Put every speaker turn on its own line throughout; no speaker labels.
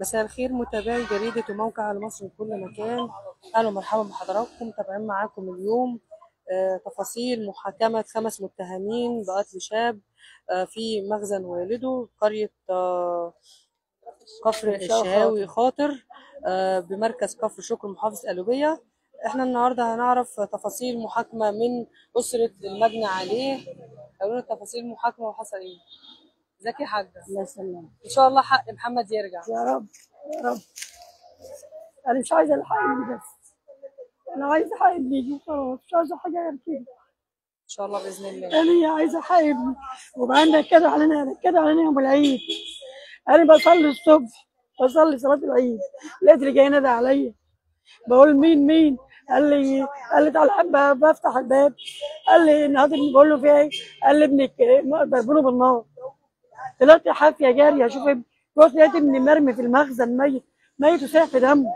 مساء الخير متابعي جريدة وموقع على مصر في كل مكان. أهلا ومرحبا بحضراتكم متابعين معاكم اليوم. آه، تفاصيل محاكمة خمس متهمين بقتل شاب آه، في مخزن والده قرية آه، كفر الشهاوي خاطر. بمركز كفر شكر محافظة قلوبية. إحنا النهارده هنعرف تفاصيل محاكمة من أسرة المجني عليه. قالوا تفاصيل المحاكمة وحصل إيه؟ ازيك يا حاجة
الله يسلمك.
إن شاء الله حق محمد يرجع.
يا رب يا رب. أنا مش عايزة الحق ابني بس. أنا عايزة حق ابني يجي وخلاص. مش عايزة حاجة غير كده.
إن شاء الله بإذن الله.
أنا عايزة حق ابني. وبعدين كده علينا كده علينا يوم العيد. أنا بصلي الصبح بصلي صلاة العيد. لقيت اللي جاي نادى عليا. بقول مين مين؟ قال لي قال لي تعالى بفتح الباب. قال لي النهارده بقول له في إيه؟ قال لي ابنك ضربونه بالنار. طلعت حافيه جاريه أشوف ابني رحت لقيت ابني مرمي في المخزن ميت. ميت وسايح في دمه.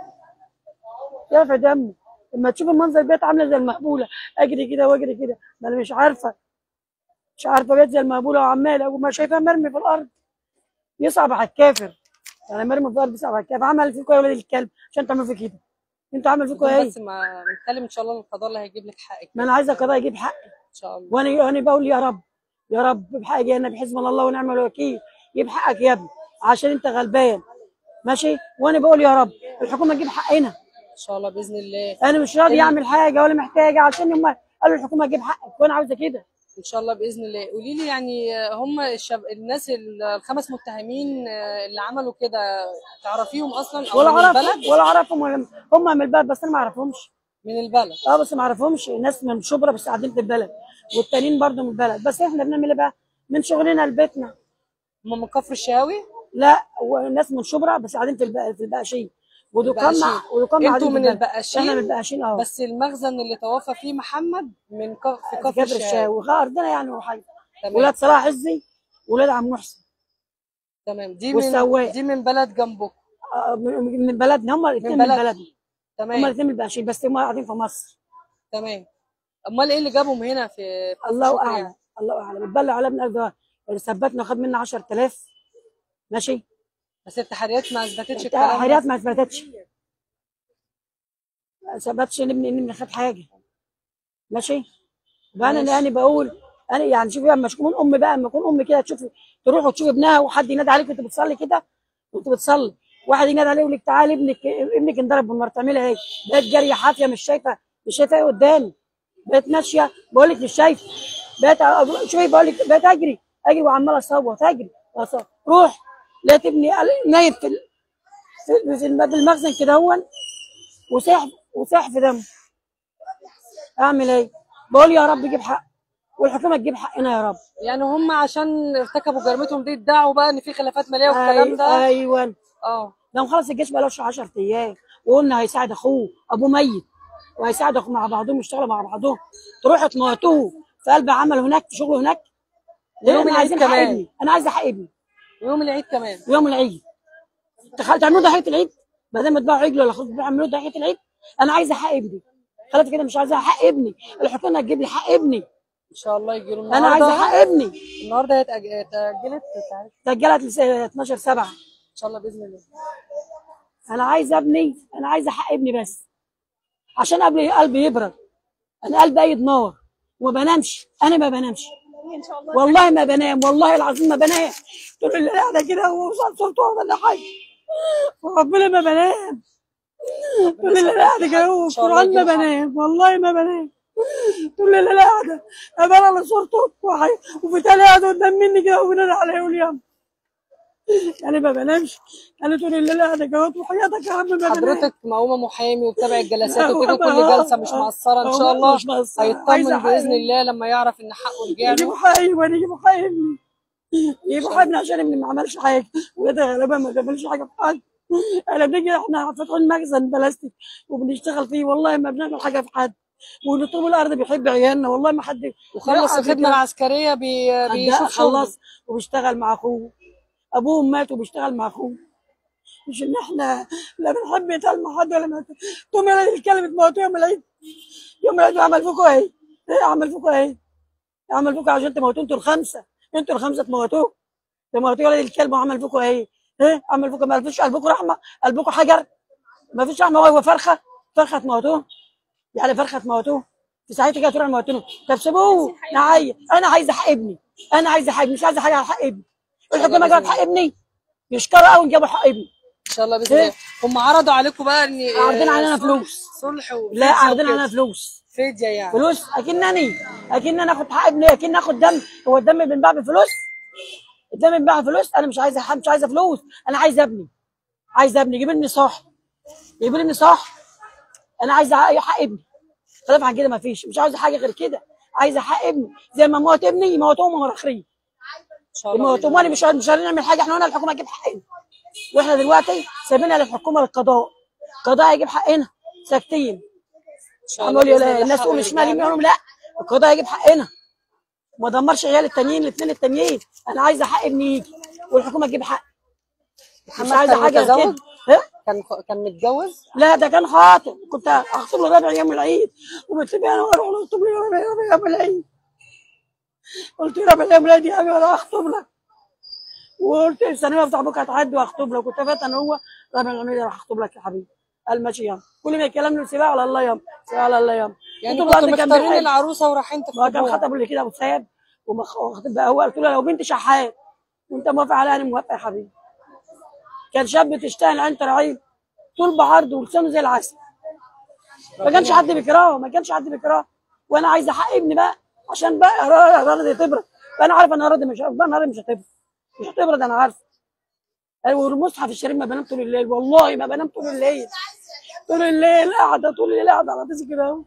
سايح في دمه. لما تشوف المنظر البيت عاملة زي المهبوله أجري كده وأجري كده. ما أنا مش عارفة. مش عارفة بيت زي المهبوله وعماله وما شايفاه مرمي في الأرض. يصعب على الكافر. يعني مرمي في الأرض يصعب على الكافر. عمل فيكم يا ولاد الكلب؟ عشان تعملوا في كده أنتوا عمل فيكم إيه؟
بس ما نتكلم إن شاء الله القضاء اللي هيجيب لك حقك.
ما أنا عايزة القضاء يجيب حقي.
إن شاء الله.
وأنا أنا بقول يا رب. يا رب بحق جانا بحزب الله ونعم الوكيل. جيب حقك يا ابني عشان انت غلبان. ماشي؟ وأنا بقول يا رب الحكومة تجيب حقنا.
إن شاء الله بإذن الله.
أنا مش راضي؟ أعمل حاجة ولا محتاجة عشان هم قالوا الحكومة تجيب حقك وأنا عاوزة كده.
إن شاء الله بإذن الله. قولي لي يعني هم الشب... الناس ال- الخمس متهمين آه، اللي عملوا كده تعرفيهم أصلا
ولا
أعرفهم
ولا أعرفهم ولا هم من البلد بس أنا ما أعرفهمش.
من البلد.
آه بس ما اعرفهمش. ناس من شبرا بس قاعدين في البلد. والتانيين برضه من البلد. بس إحنا بنعمل إيه بقى؟ من شغلنا لبيتنا.
هم من كفر الشهاوي؟
لا وناس من شبرا بس قاعدين في الب- في البقاشين. ودكان
البقاشين.
مع ودكان أنتوا
من. البقاشين؟
إحنا من البقاشين آه.
بس المخزن اللي توفى فيه محمد من كف... في كفر
الشاوي ارضنا يعني وحي
تمام.
ولاد صلاح عزي ولاد عم محسن.
تمام. دي من
والسواق.
دي من بلد جنبكم.
آه، من من بلدنا هم الاثنين من
بلد.
بلدنا. هم
تمام
الاثنين من بس هم قاعدين في مصر.
تمام. أمال إيه اللي جابهم هنا في
الله أعلم
يعني؟
الله أعلم. اتبلع على ابن الأرض ثبتنا خد منا 10000 ماشي؟
بس التحريات ما أثبتتش الكلام.
حاجات ما أثبتتش. ما أثبتش إن ابني ابني خد حاجة. ماشي؟ وأنا
ماشي.
أنا بقول أنا يعني شوفي لما تكون أم بقى لما تكون أم كده تشوف تروح وتشوف ابنها وحد ينادي عليك وأنت بتصلي كده وأنت بتصلي. واحد ينادي عليه يقول لك تعالى ابنك ابنك انضرب بالنار تعملها إيه؟ بقت جاريه حافية مش شايفة مش شايفة إيه قدامي. بقت ماشيه بقول لك مش شايفه بقت شوفي بقول لك بقت أجري. أجري وعمال أصوت. أجري. أصوت. روح. لقيت ابني نايم في في في الم- في المخزن كده هون وساح وساح في دمه. أعمل إيه؟ بقول يا رب جيب حق. والحكومة تجيب حقنا يا رب.
يعني هم عشان ارتكبوا جريمتهم دي ادعوا بقى إن في خلافات مالية والكلام ده.
أيوه.
آه.
ده مخلص الجيش بقالوش 10 أيام وقلنا هيساعد أخوه أبوه ميت وهيساعد اخوه مع بعضهم يشتغلوا مع بعضهم. تروحوا تموتوه في قلب عمل هناك في شغل هناك. أنا
العيد كمان.
أنا عايزه حق ابني.
ويوم العيد كمان.
يوم العيد. تخيل تعملوا ضحيه العيد؟ بدل ما تبيعوا عجل ولا خروف تعملوا ضحيه العيد؟ أنا عايزه حق ابني. خلت كده مش عايزه حق ابني. الحكومة تجيب لي حق ابني.
إن شاء الله يجي له
أنا عايزه حق ابني.
النهارده اتاجلت
سجلت لس- 12 7
ان شاء الله بإذن الله.
أنا عايزة ابني أنا عايزة حق ابني بس. عشان قلبي قلبي يبرد. أنا قلبي ايد نار. وما بنامش. أنا ما بنامش. والله ما بنام. والله العظيم ما بنام. طول الليل قاعدة كده وصلت صورته ولا حاجة. وربنا ما بنام. طول الليل قاعدة كده والقران ما. بنام. والله ما بنام. طول الليل قاعدة. ابان على صورته وفي تاني قاعد قدام مني كده وبنادي عليه يقول أنا ما بنامش أنا طول الليل قاعدة كده وحياتك يا عم ما بنام
حضرتك مقومه محامي وبتابع الجلسات
لا،
وتيجي كل جلسة مش مقصرة
إن
شاء الله. هيطمن
بإذن.
الله لما يعرف إن حقه رجع له.
يجيبوا حقي وأنا يجيبوا حقي يجيبوا حقي عشان ابني ما عملش حاجة. وده غالبا ما عملش حاجة في حد أنا بنيجي إحنا فاتحين مخزن بلاستيك وبنشتغل فيه والله ما بنعمل حاجة في حد. والطوب الأرض بيحب عيالنا والله ما حد
وخلص الخدمه. العسكرية بي... بيشوف
خلص وبيشتغل مع أخوه. ابوه مات وبيشتغل مع أخوه. مش إن إحنا لا بنحب مع حد ولا ما تقوم الكلمة تموتوا يوم العيد يوم العيد عمل فيكم إيه؟ إيه عمل فيكم إيه؟ عمل فيكم عشان تموتوا أنتوا الخمسة. أنتوا الخمسة تموتوه. تموتوا ولد الكلب وعمل فيكم إيه؟ إيه اعمل فيكم؟ ما فيش قلبكم رحمة قلبكم حجر. ما فيش رحمة هو فرخة. فرخة تموتوه. يعني فرخة تموتوه. في ساعتها كده تروح موتوه. طب سيبوه. أنا عايزه حق ابني. أنا عايزه حق ابني مش عايزه حاجة على حق ابني. الحكومة جابت حق ابني يشكروا قوي جابوا حق ابني
إن شاء الله بإذن الله. هم عرضوا عليكم بقى ان
عارضين
آه،
علينا
صلح-
فلوس.
صلح وفدية
لا عارضين. علينا فلوس.
فدية يعني.
فلوس؟ اكنني اكن أنا اخد حق ابني اكن اخد دم. هو الدم بينباع بفلوس الدم بينباع بفلوس أنا مش عايزه مش عايزه فلوس. أنا عايزه أبني. عايزه أبني. جيب لي صح جيب لي صح أنا عايزه حق ابني. خلاف عن كده ما فيش. مش عايزه حاجة غير كده. عايزه حق ابني. زي ما موت ابني يموتوهم هم الاخرين
ان شاء الله
وأنا مش مش هنعمل حاجة؟ إحنا هنا الحكومة تجيب حقنا. وإحنا دلوقتي سايبينها للحكومة للقضاء. القضاء يجيب حقنا. ساكتين.
الله
الناس تقول شمال
ويرجع
يمين يقولوا لا القضاء يجيب حقنا. ما دمرش عيال التانيين الاثنين التانيين. أنا عايزة حق ابني يجي والحكومة تجيب حق. مش عايزة
حاجة؟
كده؟
كان كان متجوز؟
لا ده كان خاطب. كنت أخطب له ربع يوم العيد. له أنا أروح له اخطب له يوم العيد. قلت له يوم العيد يا أنا أخطب لك. وقلت الثانويه بتاع أبوك هتعدي وأخطب لك. كنت فات أنا هو يوم العيد راح أخطب لك يا حبيبي. قال ماشي يلا. كل ما يكلمني سيبها على الله يوم سيبها على الله يوم
يعني كنتوا مختارين. العروسة ورايحين
ما كان
تخطبوها.
خطب اللي كده أبو سيد وخطب بقى هو. قلت له لو بنت شحات وأنت موافق عليها أنا موافق يا حبيبي. كان شاب تشتغل عين رعيب طول بعرض ولسانه زي العسل. ما كانش حد بيكرهه ما كانش حد بيكرهه. وأنا عايزه حق ابني بقى. عشان بقى ارادة تبرد. فانا عارف ان ارادة مش أنا ارادة مش هتبرد. مش هتبرد أنا عارف. والمصحف الشريف ما بنام طول الليل والله ما بنام طول الليل. طول الليل قاعدة طول الليل قاعدة على طيسي كده أهو.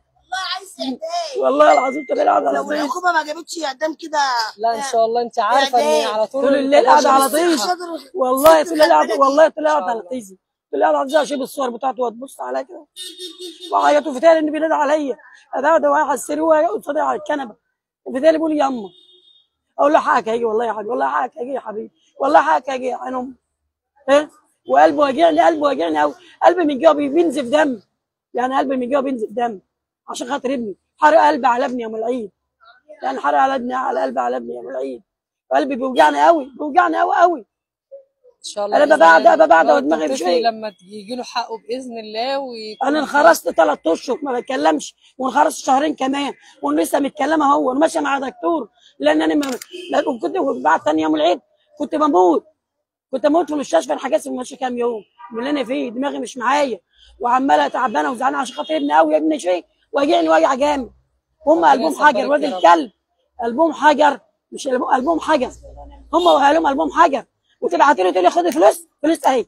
والله
العظيم طول الليل قاعدة على
لو
طيسي
الحكومة ما جابتش اعدام كده
لا إن شاء الله. أنت عارفة ان على طول
طول الليل قاعدة على
شاطر.
والله طول الليل قاعدة والله طول الليل قاعدة
شاء
على. طيسي طول الليل قاعدة اشيل الصور بتاعته وتبص عليا كده. وعيطوا في تاني إن بينادي عليا. ده ده واحد على السرير وهي قصادي على الكنبة. وفي تاني بيقول يما أقول له حقك هيجي والله يا حبيبي والله حقك هيجي يا حبيبي والله حقك هيجي يا عين امي إيه؟ وقلبه واجعني قلبه واجعني قوي قلبي من جوه بي- بينزف دم يعني قلبي من جوه بينزف دم عشان خاطر ابني. حرق قلبي على ابني يوم العيد يعني حرق على ابني على قلبي على ابني يوم العيد قلبي بيوجعني قوي بيوجعني قوي قوي
شاء الله
أنا
بإذن
ببعد-. ببعد ودماغي بشوية.
لما يجي له حقه بإذن الله ويكون
أنا انخرست ثلاث أشهر ما بتكلمش وانخرست شهرين كمان ولسه متكلمة هو وماشيه مع دكتور لأن أنا ما كنت بعد ثاني يوم العيد كنت بموت كنت أموت في المستشفى أنا حجزت في المستشفى كام يوم من اللي أنا فيه دماغي مش معايا وعمالة تعبانة وزعلانة عشان خاطر ابني قوي ابني شيء واجعني وجع جامد هم قلبهم
يصبرك
حجر
يا رب.
الكلب قلبهم حجر مش قلبهم حجر هم وأهلهم قلبهم حجر وتبعت له تقول لي خد فلوس فلوس اهي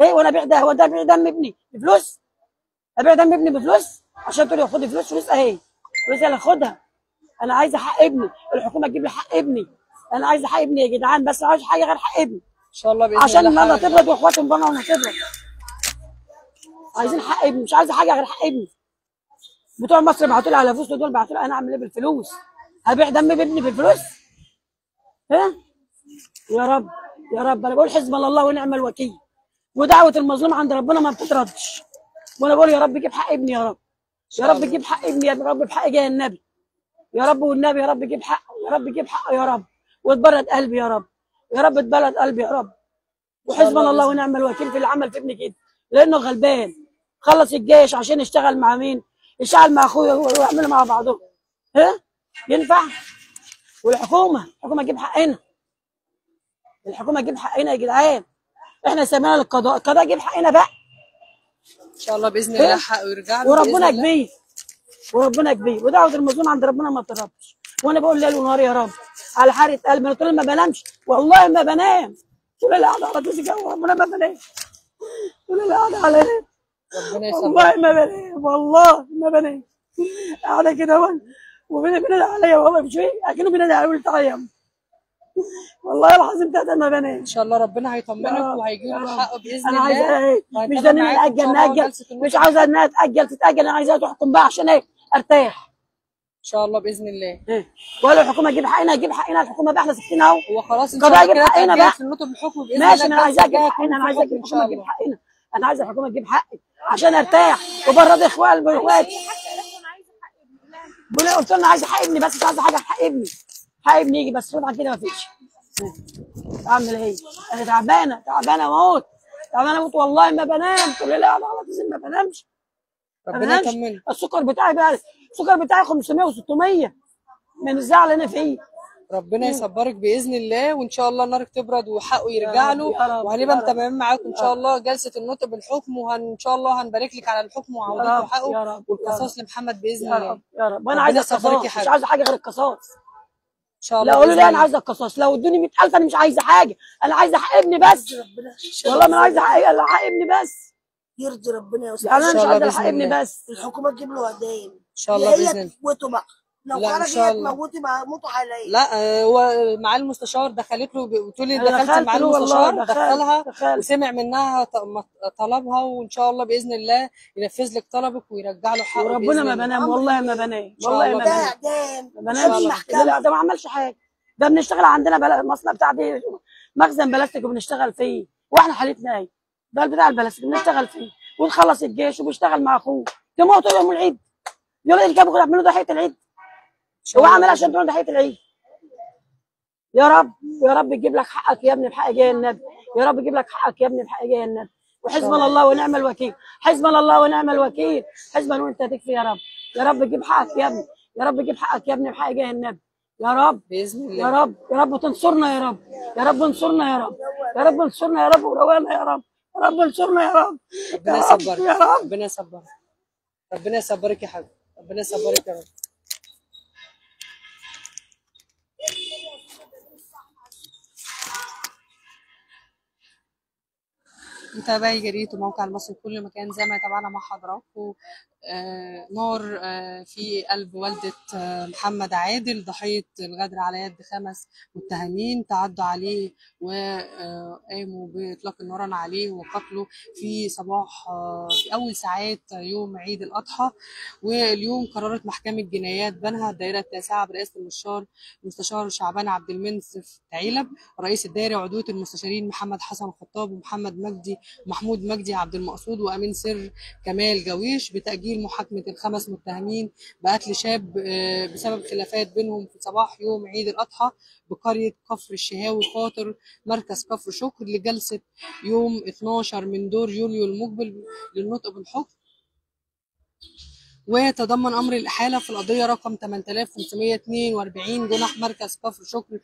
إيه وأنا ابيع ده هو ده ابيع دم ابني بفلوس. ابيع دم ابني بفلوس عشان تقول لي خد فلوس فلوس اهي فلوس اللي خدها. أنا عايزه حق ابني. الحكومة تجيب لي حق ابني. أنا عايزه حق ابني يا جدعان بس عايز حاجة غير حق ابني.
إن شاء الله بإذن
عشان
الله حقك.
تبرد وإخواتهم بره وأنا تبرد عايزين حق ابني مش عايزه حاجة غير حق ابني. بتوع مصر بعتوا لي على فلوس دول بعتوا لي أنا أعمل إيه بالفلوس؟ هبيع دم بابني بالفلوس؟ ها؟ يا رب. يا رب. أنا بقول حسبنا الله ونعم الوكيل ودعوة المظلوم عند ربنا ما بتتردش. وأنا بقول يا رب جيب حق ابني يا رب. يا رب جيب حق ابني يا رب. بحق جاي النبي. يا رب والنبي يا رب جيب حقه يا رب جيب حقه يا رب. وتبرد قلبي يا رب. يا رب تبرد قلبي يا رب. وحسبنا الله ونعم الوكيل في العمل في ابني كده لأنه غلبان. خلص الجيش عشان يشتغل مع مين؟ يشتغل مع اخويا ويعملوا مع بعضهم. ها؟ ينفع؟ والحكومة. الحكومة تجيب حقنا. الحكومة تجيب حقنا يا جدعان. إحنا سمينا للقضاء القضاء يجيب حقنا بقى.
إن شاء الله بإذن
إيه؟
الله حقه يرجع له
وربنا. كبير وربنا كبير ودعوة المظلوم عند ربنا ما بتردش وأنا بقول ليل ونهار يا رب. على حاره قلبي أنا طول ما بنامش. والله ما بنام. طول الليل قاعدة على طول وربنا ما بنام. طول الليل قاعدة على
ربنا يسلمك
والله ما بنام. والله ما بنام. قاعدة كده و- وبين بينادي عليا والله مش إيه أكنه بينادي عليا تعالى يا. والله العظيم ثلاثة ما بنام.
إن شاء الله ربنا هيطمنك
يا رب،
وهيجي
يا
له
رب.
حقه بإذن
أنا عايزة
الله. إيه؟
مش
إن شاء
ناجل
الله.
مش عاوزة انها تاجل تتأجل. أنا عايزاها تحكم بقى عشان إيه؟ أرتاح.
إن شاء الله بإذن الله.
إيه؟ ولا الحكومة تجيب حقنا تجيب حقنا. الحكومة بقى إحنا ساكتين أهو.
هو خلاص إن شاء الله كده
حقنا بقى.
في النطق بإذن
ماشي
الله
أنا عايزاها تجيب حقنا
أنا
تجيب
في
الحكومة تجيب حقنا. أنا عايزة الحكومة تجيب حقي عشان أرتاح. وبرد إخوان واخواتي بقول قلت له أنا عايزة حق ابني بس مش عايزة حاجة حق ابني. حق ابني يجي بس طبعا كده ما فيش. اعمل إيه؟ أنا تعبانة تعبانة أموت تعبانة أموت والله ما بنام. كل ليله قاعدة على التلفزيون ما بنامش.
ربنا يطمنك
السكر بتاعي بقى السكر بتاعي 500 و600 من الزعل أنا فيه.
ربنا يصبرك بإذن الله وإن شاء الله نارك تبرد وحقه يرجع له وهنبقى. متابعين معاكم ان شاء الله جلسة النطق بالحكم وان شاء الله هنبارك لك على الحكم
يا
وعودته
رب،
حقه
يا رب،
والقصاص لمحمد
بإذن
الله.
يا رب.
وأنا
عايزه القصاص
يا
مش. عايزه حاجة غير القصاص.
شاء
لا
الله
قولوا لي
أنا.
عايزة القصاص لو ادوني 100000 أنا مش عايزة حاجة. أنا عايزة حق ابني بس. والله ما أنا عايزة حق حق ابني بس.
يرضي ربنا يا
يعني
أنا
مش عايزه حق ابني. بس.
الحكومة تجيب له هدايا
إن شاء الله بإذن الله.
بقى. لو
لا، إن
خرج
شاء
هي
الله.
تموتي بقى موتوا عليا.
لا آه، هو مع المستشار دخلت له بتقولي دخلت
دخلت
مع
له والله،
المستشار دخلها
دخلت.
وسمع منها طلبها وإن شاء الله بإذن الله ينفذ لك طلبك ويرجع له حقه
وربنا ما. بنام والله ما بنام والله
الله.
ما
ده
بنام
إعدام.
ما
ده
بنامش لا ده ما عملش حاجة. ده بنشتغل عندنا. المصنع بتاع دي مخزن بلاستيك وبنشتغل فيه وإحنا حالتنا إيه؟ ده بتاع البلاستيك بنشتغل فيه ونخلص الجيش وبيشتغل مع أخوه. تموتوا يوم العيد. يوم العيد كانوا يعملوا ضحية العيد. هو
بإذن
عشان تقول ضحيه العيد يا رب يا رب يجيب لك حقك يا ابني بحق جاي النبي يا رب يجيب لك حقك يا ابني بحق جاي النبي وحسبنا الله ونعم الوكيل حسبنا الله ونعم الوكيل حسبنا وانت تكفي يا رب يا رب جيب حقك يا ابني يا رب جيب حقك يا ابني بحق جاي النبي يا رب
باذن
يا
الله
رب يا رب تنصرنا يا رب يا رب انصرنا يا رب يا رب انصرنا يا رب وروانا يا رب يا رب انصرنا يا رب
ربنا
يا رب
يصبرك
يا رب
ربنا يصبرك ربنا يصبرك يا حاج ربنا يصبرك يا رب متابعي جريدة موقع المصري في كل مكان زي ما تابعنا مع حضراتكم. نار آه في قلب والدة آه محمد عادل ضحية الغدر على يد خمس متهمين تعدوا عليه وقاموا بإطلاق النيران عليه وقتله في صباح آه في أول ساعات يوم عيد الأضحى. واليوم قررت محكمة جنايات بنها الدائرة التاسعة برئاسة المستشار المستشار شعبان عبد المنصف تعيلب رئيس الدائرة وعضوية المستشارين محمد حسن خطاب ومحمد مجدي محمود مجدي عبد المقصود وأمين سر كمال جويش بتأجيل محاكمة الخمس متهمين بقتل شاب آه، بسبب خلافات بينهم في صباح يوم عيد الأضحى بقرية كفر الشهاوي خاطر مركز كفر شكر لجلسة يوم 12 من دور يوليو المقبل للنطق بالحكم. وتضمن أمر الإحالة في القضية رقم 8542 جنح مركز كفر شكر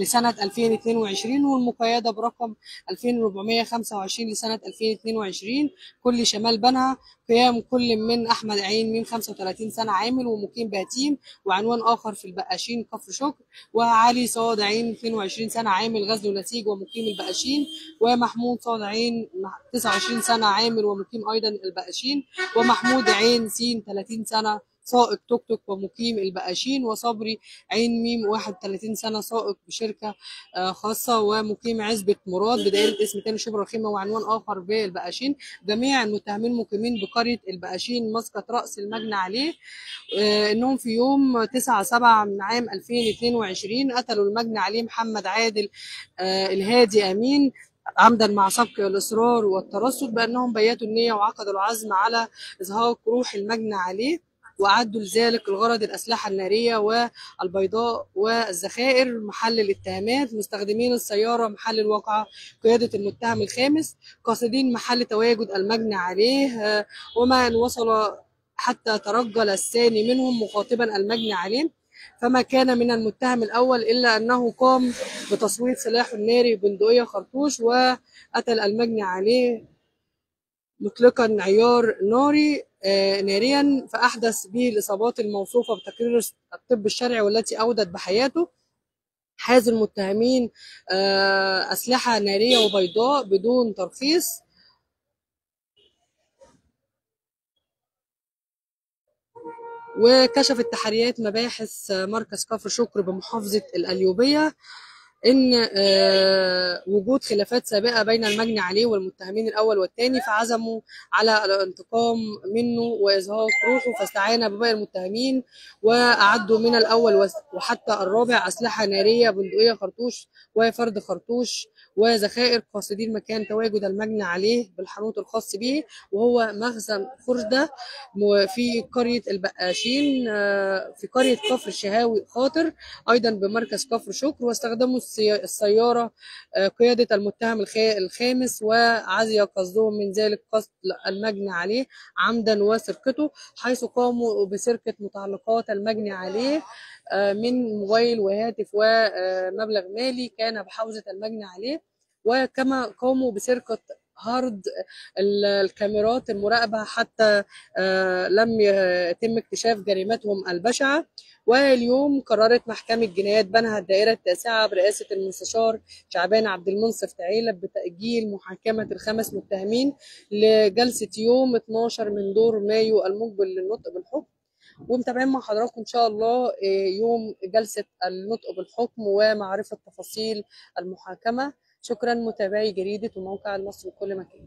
لسنة 2022 والمقيده برقم 2425 لسنة 2022 كل شمال بنها قيام كل من أحمد عين من 35 سنة عامل ومقيم بهتيم وعنوان آخر في البقاشين كفر شكر. وعلي صاد عين 22 سنة عامل غزل ونسيج ومقيم البقاشين. ومحمود صاد عين 29 سنة عامل ومقيم أيضا البقاشين. ومحمود عين سين 30 سنة سائق توك توك ومقيم البقاشين وصبري عين ميم 31 سنة سائق بشركة آه، خاصة ومقيم عزبة مراد بدائره اسم تاني شبرا الخيمه وعنوان آخر بالبقاشين جميع المتهمين مقيمين بقرية البقاشين مسقط رأس المجني عليه. آه، إنهم في يوم 9 7 من عام 2022 قتلوا المجني عليه محمد عادل آه، الهادي آمين. عمدا مع سبق الإصرار والترصد بأنهم بياتوا النية وعقدوا العزم على إزهاق روح المجني عليه وأعدوا لذلك الغرض الأسلحة النارية والبيضاء والذخائر محل الاتهامات مستخدمين السيارة محل الواقعة قيادة المتهم الخامس قاصدين محل تواجد المجني عليه آه، وما أن وصل حتى ترجل الثاني منهم مخاطبا المجني عليه فما كان من المتهم الأول إلا أنه قام بتصويت سلاحه الناري بندقية خرطوش وقتل المجني عليه مطلقا عيار ناري آه، ناريا فأحدث به الإصابات الموصوفة بتقرير الطب الشرعي والتي أودت بحياته. حاز المتهمين آه، أسلحة نارية وبيضاء بدون ترخيص. وكشفت تحريات مباحث مركز كفر شكر بمحافظة القليوبية إن آه، وجود خلافات سابقة بين المجني عليه والمتهمين الأول والثاني فعزموا على الانتقام منه وازهاق روحه فاستعان بباقي المتهمين وأعدوا من الأول وحتى الرابع أسلحة نارية بندقية خرطوش وفرد خرطوش وذخائر قاصدين مكان تواجد المجني عليه بالحانوت الخاص به وهو مخزن خردة في قرية البقاشين آه، في قرية كفر الشهاوي خاطر أيضا بمركز كفر شكر واستخدموا السيارة آه، قيادة المتهم الخ- الخامس وعزي قصدهم من ذلك قصد المجني عليه عمدا وسرقته حيث قاموا بسرقة متعلقات المجني عليه آه، من موبايل وهاتف ومبلغ مالي كان بحوزة المجني عليه وكما قاموا بسرقة هارد ال- الكاميرات المراقبة حتى آه، لم يتم اكتشاف جريمتهم البشعة. واليوم قررت محكمة جنايات بنها الدائرة التاسعة برئاسة المستشار شعبان عبد المنصف تعيلة بتأجيل محاكمة الخمس متهمين لجلسة يوم 12 من دور مايو المقبل للنطق بالحكم. ومتابعين مع حضراتكم إن شاء الله آه، يوم جلسة النطق بالحكم ومعرفة تفاصيل المحاكمة. شكرا متابعي جريدة وموقع المصري في كل مكان.